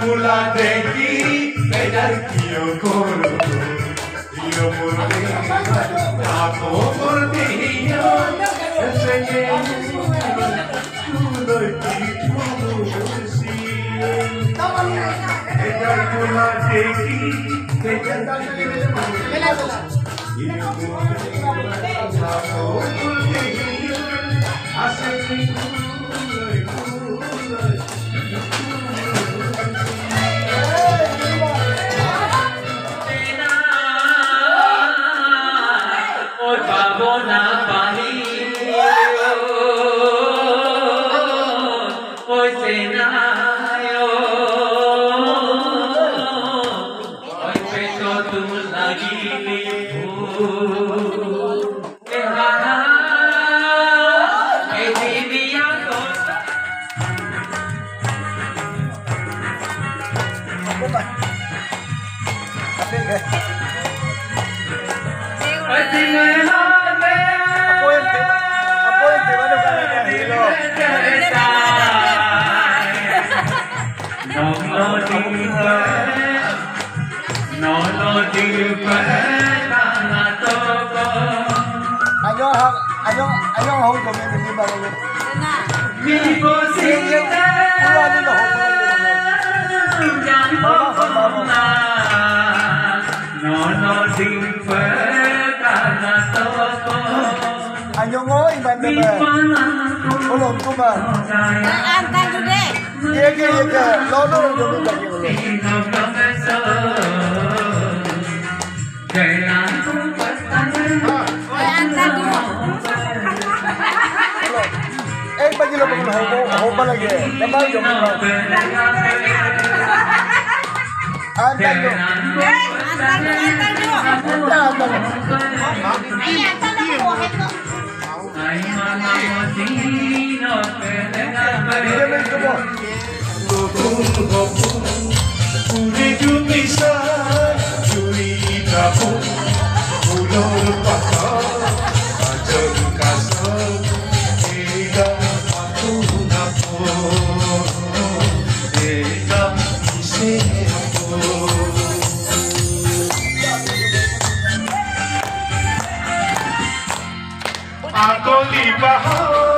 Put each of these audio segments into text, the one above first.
Lula देखी मैं लड़कियों को यो मुर्दी ताको मुर्दी यो सजे तू लड़की तू मुर्सी मैं लूला देखी मैं लड़कियों यो मुर्दी ताको मुर्दी यो असली ano ang hong kami hindi ba ngayon? Wala nila hong Ano ngo iban na ba? Ulong ko ba? Antar juga. Iya iya iya. Lolo yung dumi lagi ulo. Eh pagi lo pag ho ho pa lagi. Dabal yung mo. Anda yo. Antar dulu, antar dulu. Anda anda. Ay, antar dulu. Hindi mo ito mo. आंखों ली बहार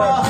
봐.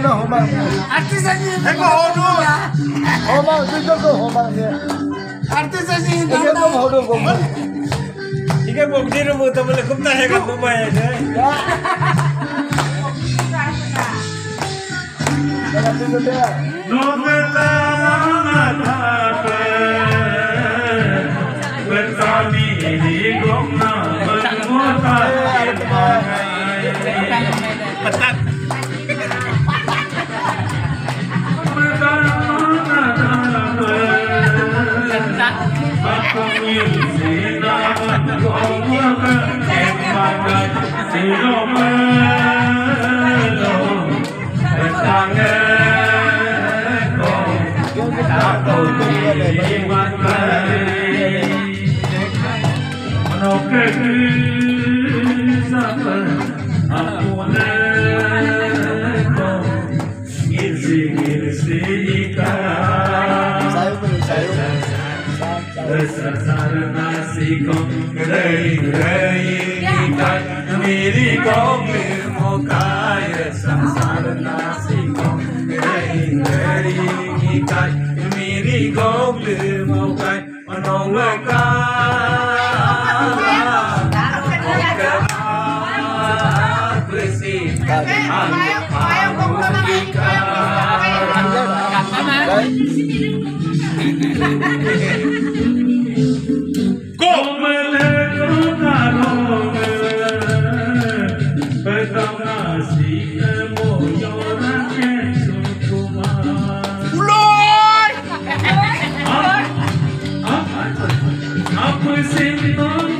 না Homer Homer তুই তো হোমার ठीक है बोगडी रो बोलतो मला खूप नाही का खूप आहे Ini tuh hodo gua. Ika bukti rumu temen kumta hekat bumaya deh. Ya. Jangan tunggu dia. Yang kita tahu dia deh. Saya beli sayur. मेरी कौमे मोकाय संसार नासी काय मेरी कौमे मोकाय मनोमका Sempre bom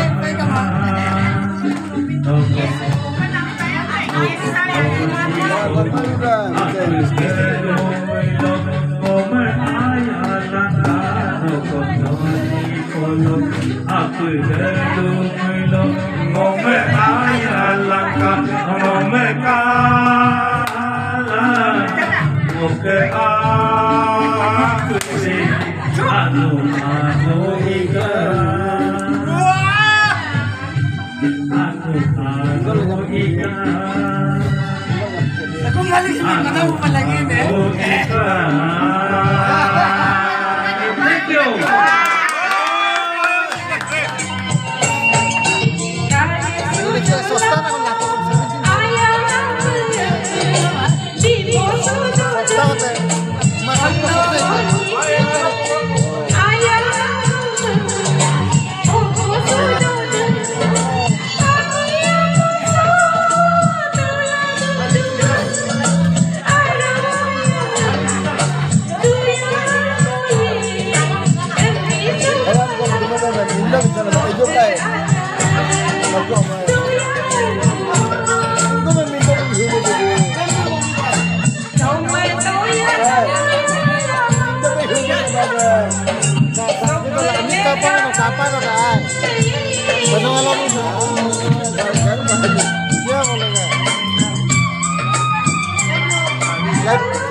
papá, no papá, no papá. Pues no me lo mismo. Llévalo, ya.